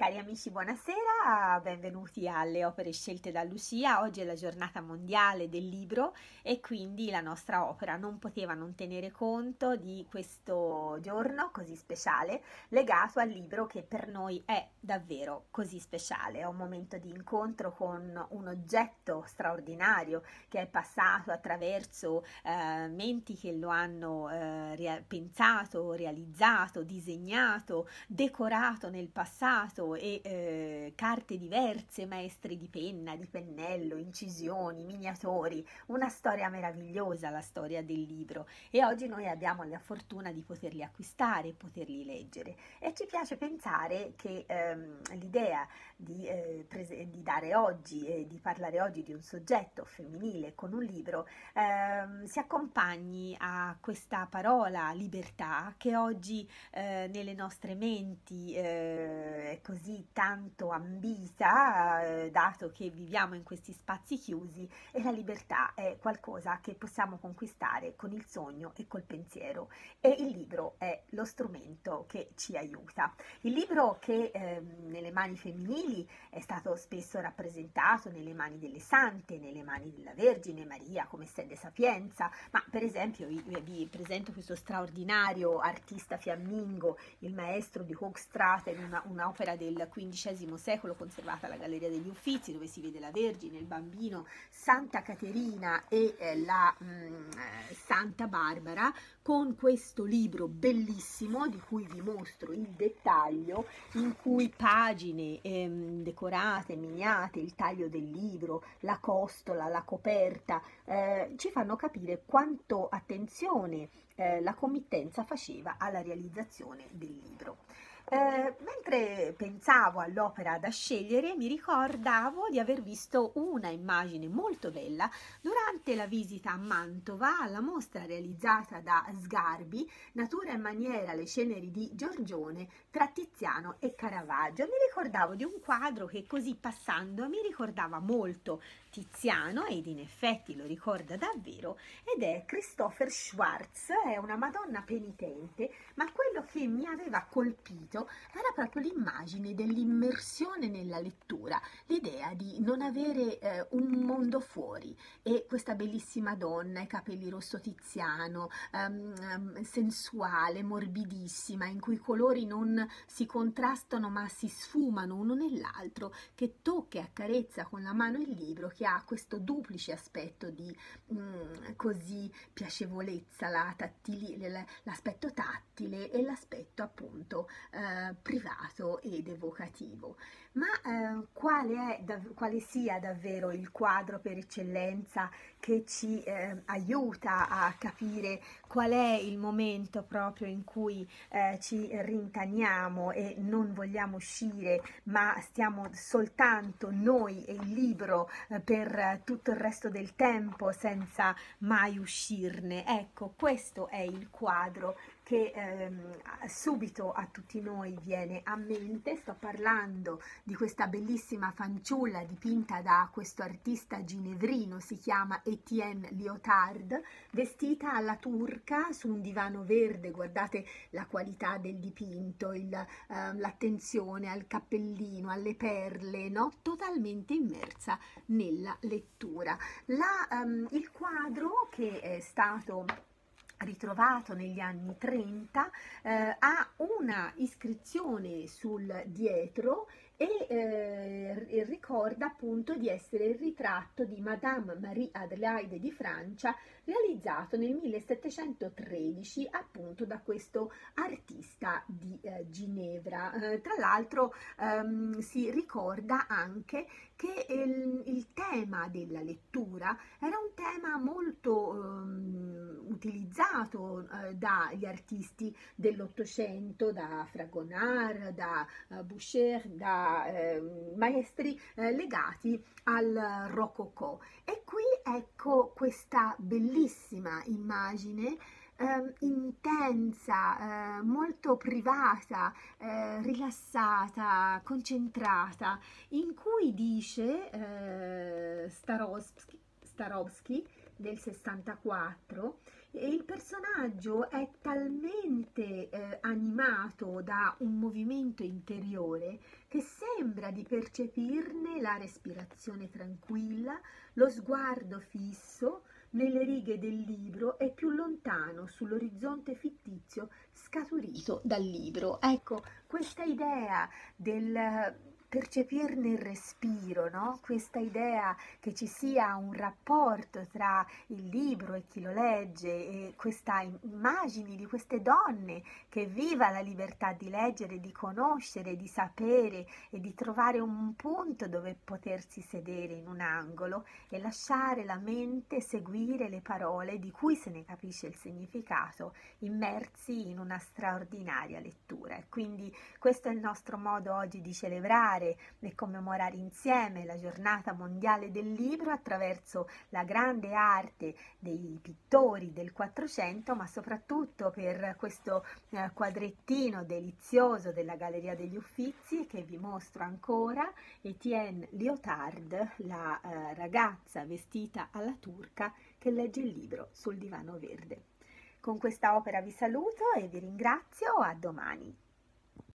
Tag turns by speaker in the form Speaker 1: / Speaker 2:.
Speaker 1: Cari amici, buonasera, benvenuti alle opere scelte da Lucia. Oggi è la giornata mondiale del libro e quindi la nostra opera non poteva non tenere conto di questo giorno così speciale legato al libro che per noi è davvero così speciale. È un momento di incontro con un oggetto straordinario che è passato attraverso eh, menti che lo hanno eh, rea- pensato, realizzato, disegnato, decorato nel passato e eh, carte diverse, maestri di penna, di pennello, incisioni, miniatori, una storia meravigliosa, la storia del libro. E oggi noi abbiamo la fortuna di poterli acquistare, poterli leggere. E ci piace pensare che ehm, l'idea di, eh, prese- di, dare oggi e di parlare oggi di un soggetto femminile con un libro ehm, si accompagni a questa parola libertà che oggi eh, nelle nostre menti eh, è così così tanto ambita, eh, dato che viviamo in questi spazi chiusi e la libertà è qualcosa che possiamo conquistare con il sogno e col pensiero e il libro è lo strumento che ci aiuta. Il libro che eh, nelle mani femminili è stato spesso rappresentato nelle mani delle sante, nelle mani della Vergine Maria come sede sapienza, ma per esempio vi, vi presento questo straordinario artista fiammingo, il maestro di Hoogstraten, una, un'opera del XV secolo conservata alla Galleria degli Uffizi dove si vede la Vergine, il bambino, Santa Caterina e eh, la mh, mm, Santa Barbara con questo libro bellissimo di cui vi mostro il dettaglio in cui pagine ehm, decorate, miniate, il taglio del libro, la costola, la coperta eh, ci fanno capire quanto attenzione eh, la committenza faceva alla realizzazione del libro. Eh, mentre pensavo all'opera da scegliere, mi ricordavo di aver visto una immagine molto bella durante la visita a Mantova alla mostra realizzata da Sgarbi, Natura e maniera, le ceneri di Giorgione tra Tiziano e Caravaggio. Mi ricordavo di un quadro che così passando mi ricordava molto Tiziano ed in effetti lo ricorda davvero ed è Christopher Schwartz, è una Madonna penitente, ma quello che mi aveva colpito era proprio l'immagine dell'immersione nella lettura, l'idea di non avere eh, un mondo fuori. E questa bellissima donna, i capelli rosso Tiziano, um, sensuale, morbidissima, in cui i colori non si contrastano ma si sfumano uno nell'altro, che tocca e accarezza con la mano il libro, che ha questo duplice aspetto di mm, così piacevolezza, l'aspetto tattile e l'aspetto appunto eh, privato ed evocativo ma eh, quale, è, da, quale sia davvero il quadro per eccellenza che ci eh, aiuta a capire qual è il momento proprio in cui eh, ci rintaniamo e non vogliamo uscire, ma stiamo soltanto noi e il libro eh, per tutto il resto del tempo senza mai uscirne. Ecco, questo è il quadro che ehm, subito a tutti noi viene a mente. Sto parlando di questa bellissima fanciulla dipinta da questo artista ginevrino, si chiama Etienne Lyotard, vestita alla turca su un divano verde. Guardate la qualità del dipinto, il, eh, l'attenzione al cappellino, alle perle, no? totalmente immersa nella lettura. La, um, il quadro che è stato ritrovato negli anni 30 eh, ha una iscrizione sul dietro e eh, ricorda appunto di essere il ritratto di Madame Marie Adelaide di Francia realizzato nel 1713 appunto da questo artista di eh, Ginevra. Eh, tra l'altro ehm, si ricorda anche che il, il, tema della lettura era un tema molto ehm, utilizzato eh, dagli artisti dell'Ottocento, da Fragonard, da uh, Boucher, da eh, maestri eh, legati al Rococò. E qui ecco questa bellissima immagine eh, intensa, eh, molto privata, eh, rilassata, concentrata, in cui dice eh, Starowski, Starowski del 64 E il personaggio è talmente eh, animato da un movimento interiore che sembra di percepirne la respirazione tranquilla, lo sguardo fisso nelle righe del libro e più lontano sull'orizzonte fittizio scaturito dal libro. Ecco, questa idea del percepirne il respiro, no? questa idea che ci sia un rapporto tra il libro e chi lo legge, e questa immagini di queste donne che viva la libertà di leggere, di conoscere, di sapere e di trovare un punto dove potersi sedere in un angolo e lasciare la mente seguire le parole di cui se ne capisce il significato, immersi in una straordinaria lettura. Quindi questo è il nostro modo oggi di celebrare celebrare e commemorare insieme la giornata mondiale del libro attraverso la grande arte dei pittori del Quattrocento, ma soprattutto per questo eh, quadrettino delizioso della Galleria degli Uffizi che vi mostro ancora, Etienne Lyotard, la eh, ragazza vestita alla turca che legge il libro sul divano verde. Con questa opera vi saluto e vi ringrazio, a domani.